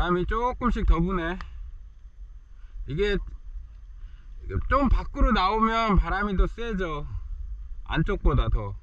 바람이 조금씩 더 부네. 이게 좀 밖으로 나오면 바람이 더 세죠. 안쪽보다 더.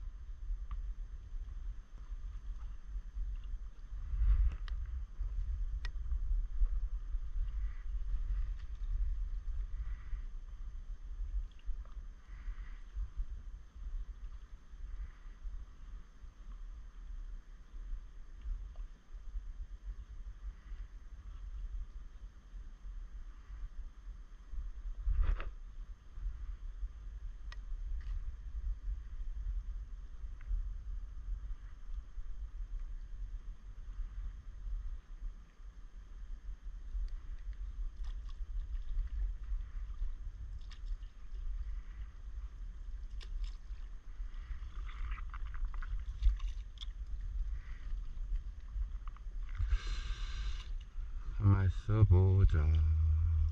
있어보자.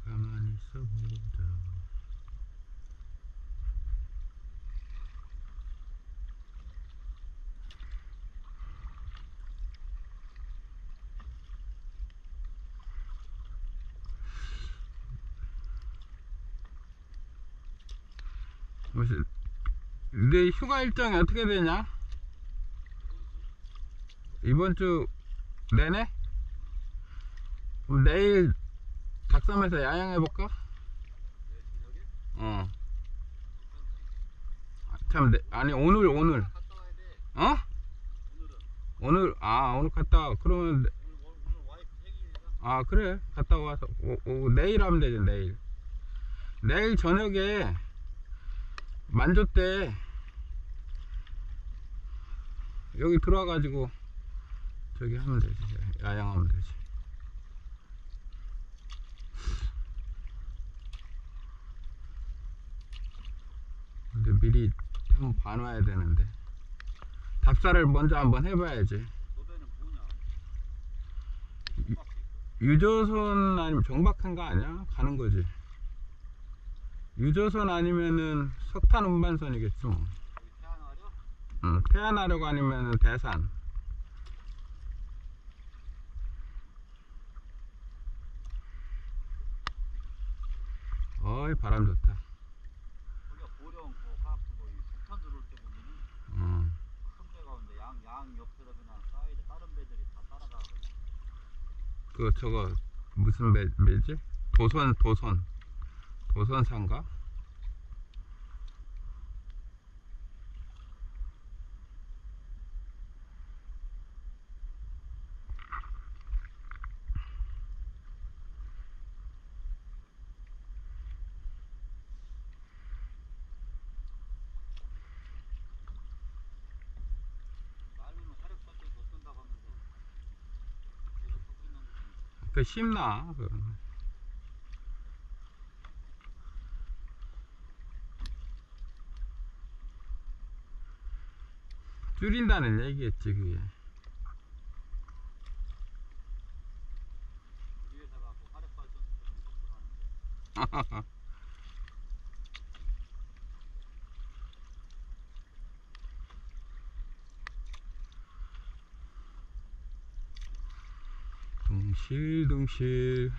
가만히 있어보자. 무슨 내 휴가 일정이 어떻게 되냐? 이번 주 내내? 내일 닭섬에서 야영해볼까? 어. 아, 참, 내- 아니, 오늘, 오늘. 어? 오늘, 아, 오늘 갔다 와. 그러면. 아, 그래. 갔다 와서, 오, 오, 내일 하면 되지, 내일. 내일 저녁에, 만조 때, 여기 들어와가지고, 저기 하면 되지. 야영하면 되지. 미리 한번 봐놔야 되는데. 답사를 먼저 한번 해봐야지. 뭐냐? 유조선 아니면 정박한 거 아니야? 가는 거지. 유조선 아니면은 석탄 운반선이겠지 뭐. 응, 태안하려고 아니면은 대산. 어이 바람 좋다. 거기가 보령 그 화학도 거기 폭탄 들어올 때 보면은 응. 큰 배 가운데 양, 양 옆에다 그냥 사이드 다른 배들이 다 따라가. 그 저거 무슨 배, 배지? 도선 도선 도선사인가? 말로는 화력발전 더 쓴다고 하면서 내가 쓰고 있는 거 그 쉽나? 그. 줄인다는 얘기겠지 그게. 우리 회사가 그 화력발전 쓰는 거하 신기东西.